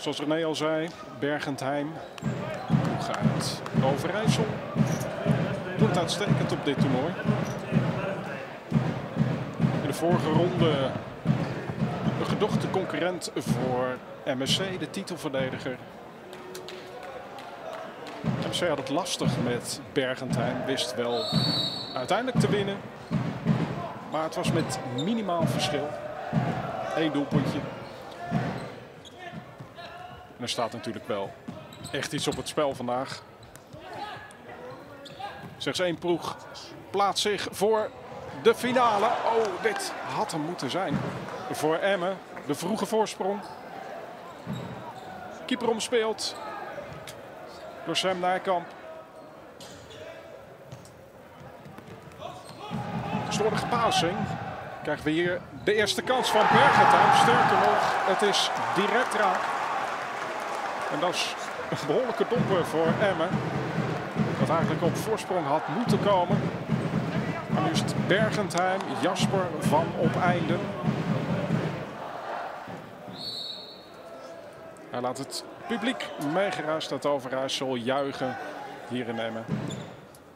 Zoals René al zei, Bergentheim, ploeg uit Overijssel. Doet uitstekend op dit toernooi. In de vorige ronde een gedochte concurrent voor MSC, de titelverdediger. MSC had het lastig met Bergentheim, wist wel uiteindelijk te winnen. Maar het was met minimaal verschil. Eén doelpuntje. En er staat natuurlijk wel echt iets op het spel vandaag. Slechts één ploeg plaatst zich voor de finale. Oh, dit had hem moeten zijn. Voor Emmen, de vroege voorsprong. Keeper omspeelt door Sam Nijkamp. Slordige passing. Krijgen we hier de eerste kans van Bergentheim. Sterker nog, het is direct raak. En dat is een behoorlijke domper voor Emmen. Dat eigenlijk op voorsprong had moeten komen. Maar nu is het Bergentheim, Jasper van op einde. Hij laat het publiek meegeruist uit Overijssel juichen hier in Emmen.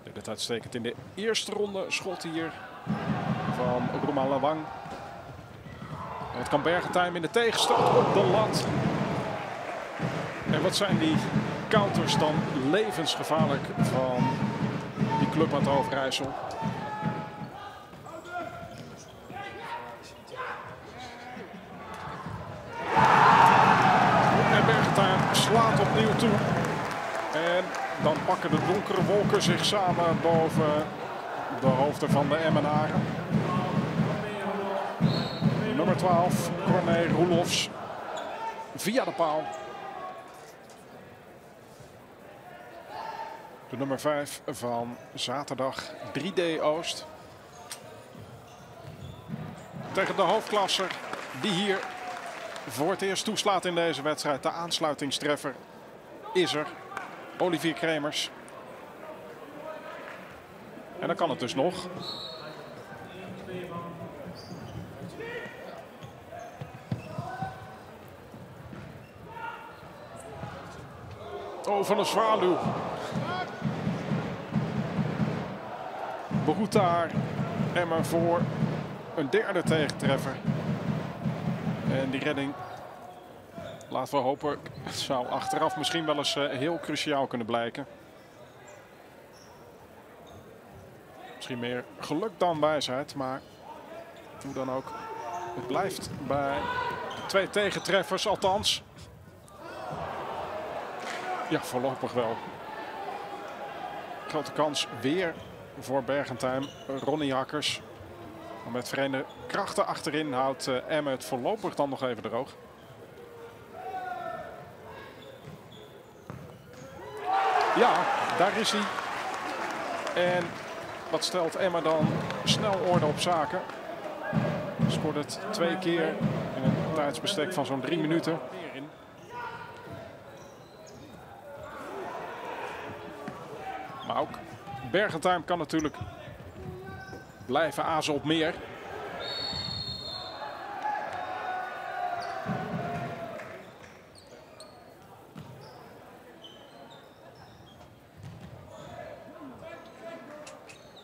Deed het uitstekend in de eerste ronde. Schot hier van Roman Lawang. Wat kan Bergentheim in de tegenstand op de lat. En wat zijn die counters dan levensgevaarlijk van die club uit Overijssel. En Bergentheim slaat opnieuw toe. En dan pakken de donkere wolken zich samen boven de hoofden van de Emmenaren. Nummer 12, Corné Roelofs. Via de paal. De nummer 5 van zaterdag 3D Oost. Tegen de hoofdklasser die hier voor het eerst toeslaat in deze wedstrijd. De aansluitingstreffer is er. Olivier Kremers. En dan kan het dus nog. Oh, van een zwaluw. Beroet daar Emmer voor een derde tegentreffer. En die redding, laten we hopen, zou achteraf misschien wel eens uh, heel cruciaal kunnen blijken. Misschien meer geluk dan wijsheid, maar hoe dan ook. Het blijft bij twee tegentreffers, althans. Ja, voorlopig wel. Grote kans weer voor Bergentheim. Ronnie Hakkers. Met vreemde krachten achterin houdt uh, Emmen het voorlopig dan nog even droog. Ja, daar is hij. En wat stelt Emma dan snel orde op zaken. Scoort het twee keer in een tijdsbestek van zo'n drie minuten. Maar ook Bergentheim kan natuurlijk blijven azen op meer.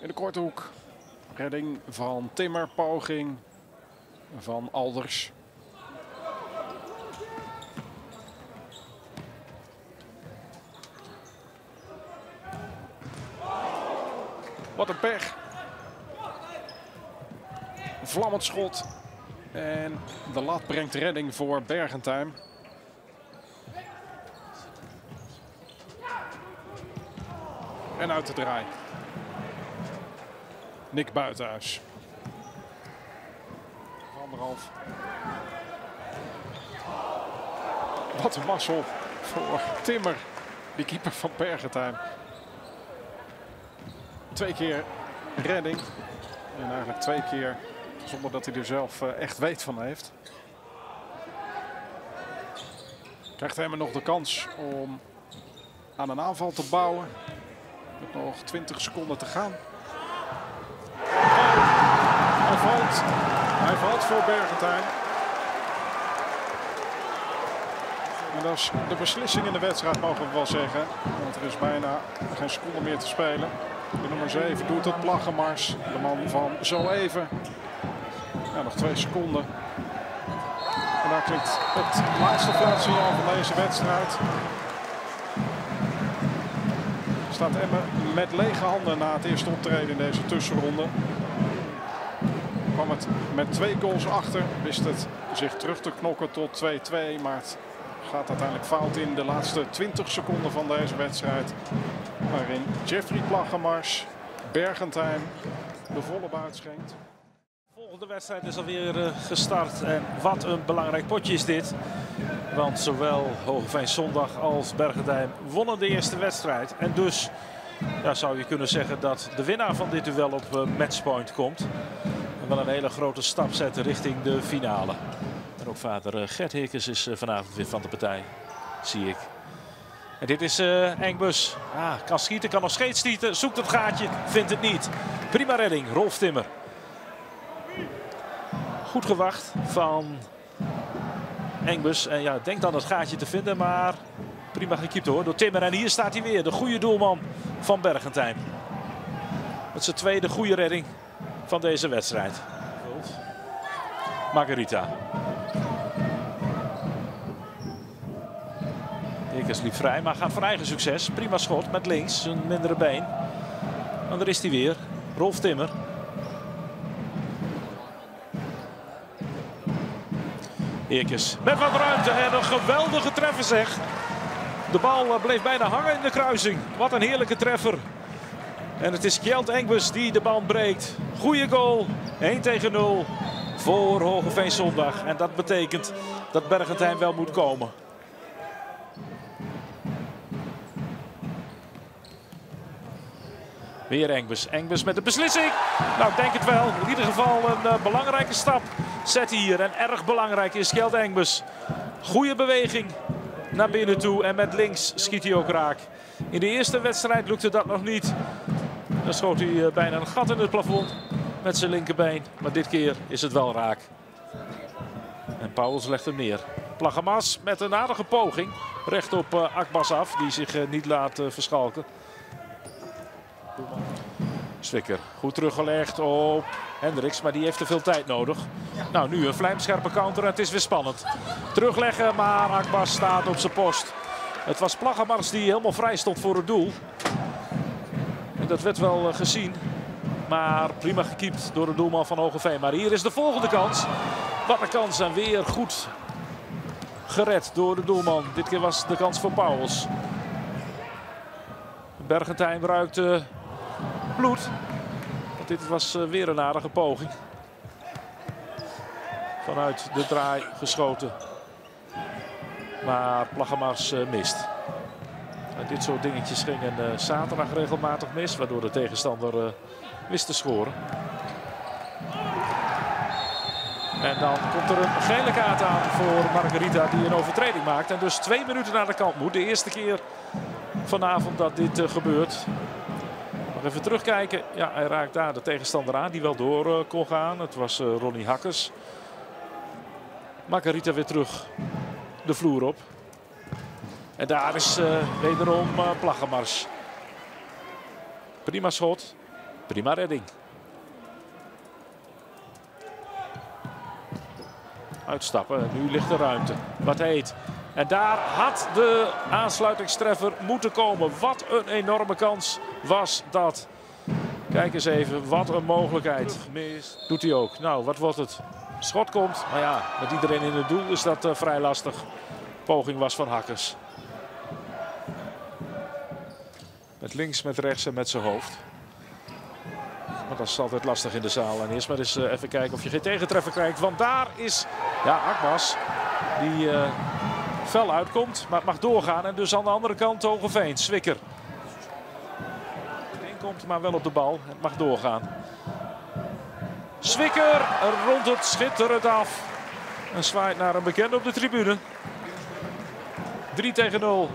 In de korte hoek. Redding van Timmer, poging van Alders. Wat een pech. Vlammend schot. En de lat brengt redding voor Bergentheim. En uit de draai. Nick Buitenhuis. Anderhalf. Wat een mazzel voor Timmer, die keeper van Bergentheim. Twee keer redding. En eigenlijk twee keer zonder dat hij er zelf echt weet van heeft. Krijgt hij nog de kans om aan een aanval te bouwen. Met nog 20 seconden te gaan. Hij valt. Hij valt voor Bergentheim. En dat is de beslissing in de wedstrijd, mogen we wel zeggen. Want er is bijna geen seconde meer te spelen. De nummer 7 doet het plaggenmars. De man van zo even. Ja, nog twee seconden. En daar klinkt het laatste fluitsignaal van deze wedstrijd. Staat Emmen met lege handen na het eerste optreden in deze tussenronde. Kwam het met twee goals achter. Wist het zich terug te knokken tot 2-2. Maar het gaat uiteindelijk fout in de laatste 20 seconden van deze wedstrijd. Waarin Jeffrey Plaggemars, Bergentijn de volle buit schenkt. Volgende wedstrijd is alweer uh, gestart. En wat een belangrijk potje is dit. Want zowel Hogeveen Zondag als Bergentijn wonnen de eerste wedstrijd. En dus ja, zou je kunnen zeggen dat de winnaar van dit duel op uh, matchpoint komt. En wel een hele grote stap zetten richting de finale. En ook vader uh, Gert Heekes is vanavond weer van de partij. Zie ik. En dit is uh, Engbus. Ah, kan schieten, kan nog steeds schieten. Zoekt het gaatje, vindt het niet. Prima redding, Rolf Timmer. Goed gewacht van Engbus. En ja, denkt dan het gaatje te vinden, maar prima gekiept hoor door Timmer. En hier staat hij weer, de goede doelman van Bergentijn. Met zijn tweede goede redding van deze wedstrijd. Margarita. Dikkers liep vrij, maar gaat voor eigen succes. Prima schot met links, een mindere been. En daar is hij weer. Rolf Timmer. Eerkes met wat ruimte en een geweldige treffer zeg. De bal bleef bijna hangen in de kruising. Wat een heerlijke treffer. En het is Kjeld Engbus die de band breekt. Goeie goal. 1 tegen 0 voor Hogeveen Zondag. En dat betekent dat Bergentijn wel moet komen. Weer Engbus. Engbus met de beslissing. Nou, ik denk het wel. In ieder geval een uh, belangrijke stap zet hier. En erg belangrijk is Kjeld Engbus. Goede beweging naar binnen toe. En met links schiet hij ook raak. In de eerste wedstrijd lukte dat nog niet. Dan schoot hij uh, bijna een gat in het plafond met zijn linkerbeen. Maar dit keer is het wel raak. En Pauwels legt hem neer. Plagamas met een aardige poging. Recht op uh, Akbas af, die zich niet laat verschalken. Zwikker goed teruggelegd op Hendricks, maar die heeft te veel tijd nodig. Nou, nu een vlijmscherpe counter en het is weer spannend. Terugleggen, maar Akbas staat op zijn post. Het was Plaggemars die helemaal vrij stond voor het doel. En dat werd wel gezien. Maar prima gekiept door de doelman van Hogeveen. Maar hier is de volgende kans. Wat een kans en weer goed gered door de doelman. Dit keer was de kans voor Pauwels. Bergentijn ruikte dit was weer een aardige poging. Vanuit de draai geschoten. Maar Plagemars mist. En dit soort dingetjes gingen uh, zaterdag regelmatig mis. Waardoor de tegenstander wist te scoren. En dan komt er een gele kaart aan voor Margarita die een overtreding maakt. En dus twee minuten naar de kant moet. De eerste keer vanavond dat dit gebeurt. Nog even terugkijken. Ja, hij raakt daar de tegenstander aan die wel door uh, kon gaan. Het was uh, Ronnie Hakkers. Margarita weer terug de vloer op. En daar is uh, wederom uh, Plaggemars. Prima schot. Prima redding. Uitstappen. Nu ligt de ruimte. Wat heet. En daar had de aansluitingstreffer moeten komen. Wat een enorme kans was dat. Kijk eens even, wat een mogelijkheid. Doet hij ook. Nou, wat wordt het? Schot komt. Maar ja, met iedereen in het doel is dat uh, vrij lastig. Poging was van Hakkers. Met links, met rechts en met zijn hoofd. Dat is altijd lastig in de zaal. En eerst maar eens uh, even kijken of je geen tegentreffer krijgt. Want daar is, ja, Akbas. Die uh, fel uitkomt, maar het mag doorgaan. En dus aan de andere kant Hogeveen, Zwikker. Komt maar wel op de bal. Het mag doorgaan. Zwikker rond het schitterend af. En zwaait naar een bekende op de tribune. 3 tegen 0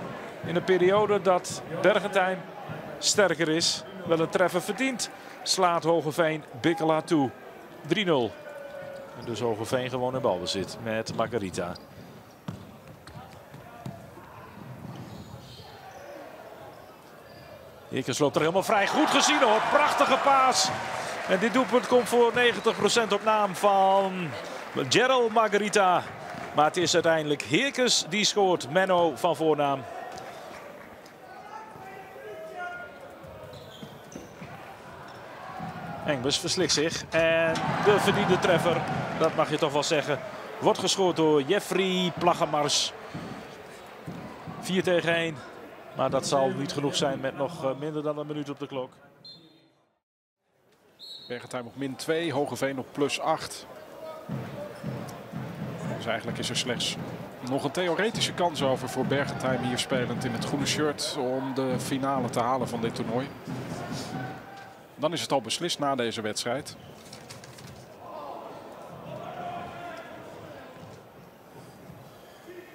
in een periode dat Bergentijn sterker is. Wel een treffer verdient slaat Hogeveen Bikkelaar toe. 3-0. Dus Hogeveen gewoon in balbezit met Margarita. Ikens loopt er helemaal vrij. Goed gezien hoor. Prachtige paas. En dit doelpunt komt voor 90% op naam van Gerald Margarita. Maar het is uiteindelijk Heerkes die scoort. Menno van voornaam. Engbus verslikt zich. En de verdiende treffer, dat mag je toch wel zeggen, wordt gescoord door Jeffrey Plagemars. 4 tegen 1. Maar dat zal niet genoeg zijn met nog eh, minder dan een minuut op de klok. Bergentheim op min 2, Hogeveen op plus 8. Dus eigenlijk is er slechts nog een theoretische kans over voor Bergentheim hier spelend in het groene shirt om de finale te halen van dit toernooi. Dan is het al beslist na deze wedstrijd.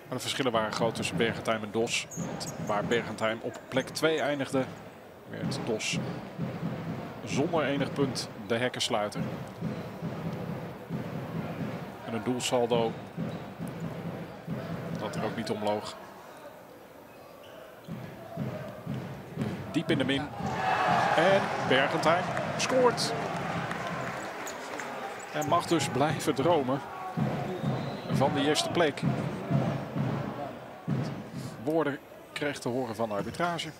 De verschillen waren groot tussen Bergentheim en Dos. Waar Bergentheim op plek 2 eindigde, werd Dos zonder enig punt de hekken sluiten. En een doelsaldo dat er ook niet omloog. Diep in de min. En Bergentheim scoort. En mag dus blijven dromen van de eerste plek. Woorden kreeg te horen van de arbitrage.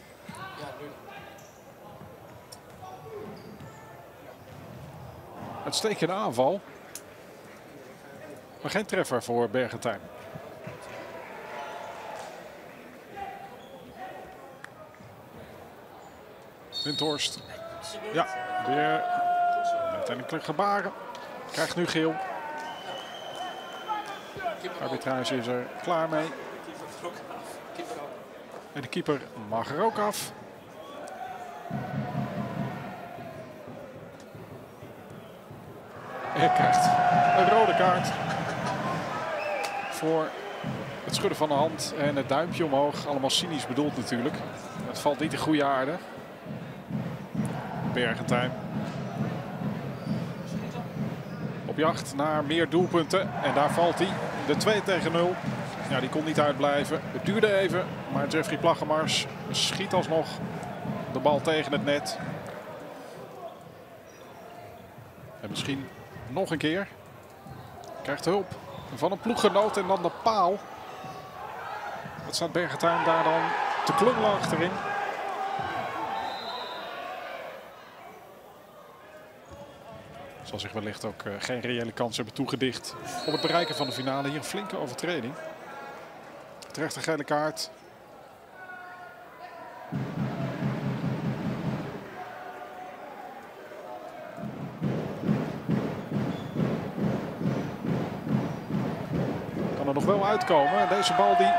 Uitstekende aanval. Maar geen treffer voor Bergentheim. Windhorst. Ja, weer uiteindelijk gebaren. Krijgt nu geel. De arbitrage is er klaar mee. En de keeper mag er ook af. En krijgt een rode kaart. Voor het schudden van de hand en het duimpje omhoog. Allemaal cynisch bedoeld natuurlijk. Het valt niet in goede aarde. Bergentheim. Op jacht naar meer doelpunten. En daar valt hij. De 2 tegen 0. Ja, die kon niet uitblijven. Het duurde even. Maar Jeffrey Plaggemars schiet alsnog de bal tegen het net. En misschien nog een keer. Krijgt hulp van een ploeggenoot en dan de paal. Wat staat Bergentheim daar dan te klungelen achterin. Zal zich wellicht ook uh, geen reële kans hebben toegedicht op het bereiken van de finale. Hier een flinke overtreding. Terecht een gele kaart. Kan er nog wel uitkomen. Deze bal die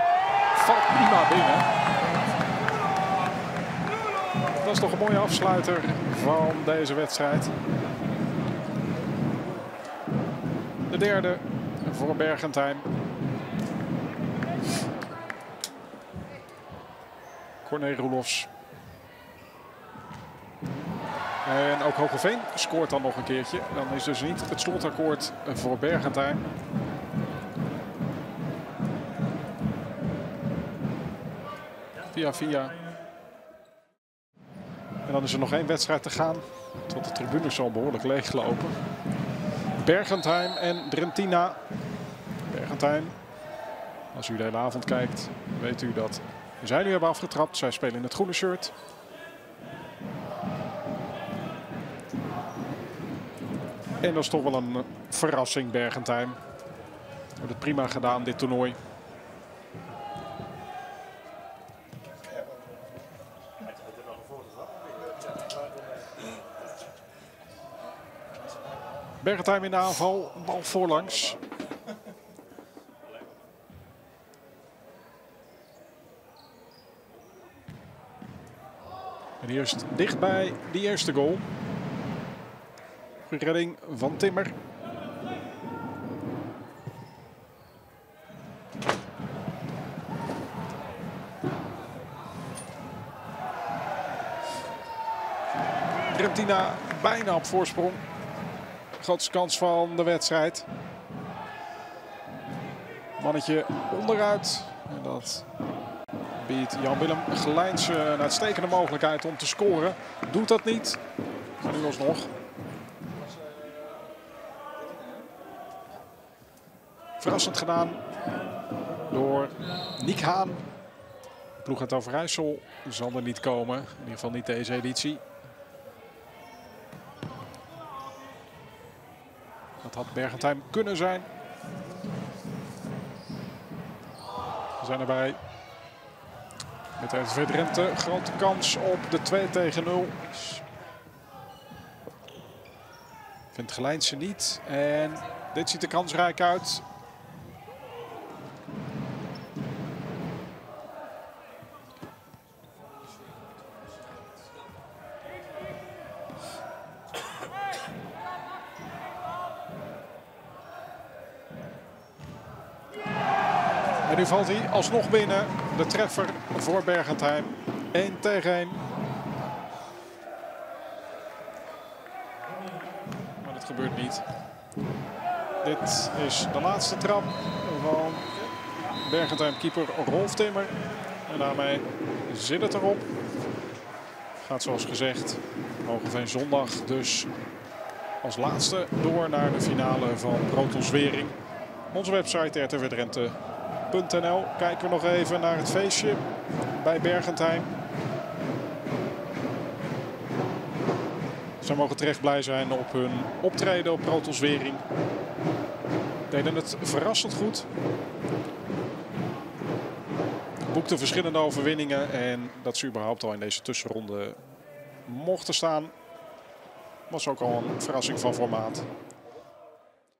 valt prima binnen. Dat is toch een mooie afsluiter van deze wedstrijd. Derde voor Bergentheim. Corné Roelofs. En ook Hogeveen scoort dan nog een keertje. Dan is dus niet het slotakkoord voor Bergentheim. Via via. En dan is er nog één wedstrijd te gaan. Tot de tribunes zal behoorlijk leeglopen. Bergentheim en Drentina. Bergentheim. Als u de hele avond kijkt, weet u dat zij nu hebben afgetrapt. Zij spelen in het groene shirt. En dat is toch wel een verrassing, Bergentheim. Wordt het prima gedaan, dit toernooi. Bergentheim in de aanval, bal voorlangs. En eerst dichtbij die eerste goal. Redding van Timmer. Rentina bijna op voorsprong. Grootste kans van de wedstrijd. Mannetje onderuit. En dat biedt Jan-Willem Gelijns een uitstekende mogelijkheid om te scoren. Doet dat niet. Nu alsnog. Verrassend gedaan door Niek Haan. Ploeg uit Overijssel zal er niet komen. In ieder geval niet deze editie. Dat had Bergentheim kunnen zijn. We zijn erbij. Met RTV Drenthe grote kans op de 2 tegen 0. Vindt Gelijnse niet. En dit ziet er kansrijk uit. En nu valt hij alsnog binnen. De treffer voor Bergentheim. 1 tegen 1. Maar dat gebeurt niet. Dit is de laatste trap van Bergentheim keeper Rolf Timmer. En daarmee zit het erop. Gaat zoals gezegd Hogeveen zondag dus als laatste door naar de finale van Rotelswering. Onze website Kijken we nog even naar het feestje bij Bergentheim. Ze mogen terecht blij zijn op hun optreden op Rotelswering. Deden het verrassend goed. Boekten verschillende overwinningen en dat ze überhaupt al in deze tussenronde mochten staan was ook al een verrassing van formaat.